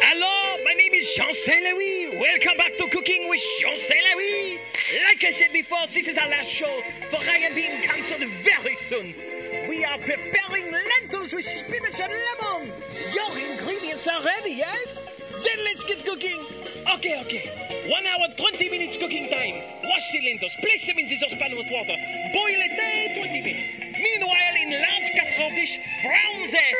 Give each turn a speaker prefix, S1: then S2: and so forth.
S1: Hello, my name is Jean Saint Louis. Welcome back to Cooking with Jean Saint Louis. Like I said before, this is our last show for Ryan being cancelled very soon. We are preparing lentils with spinach and lemon. Your ingredients are ready, yes? Then let's get cooking. Okay, okay. One hour, 20 minutes cooking time. Wash the lentils, place them in the saucepan with water. Boil it there 20 minutes. Meanwhile, in large casserole dish, brown the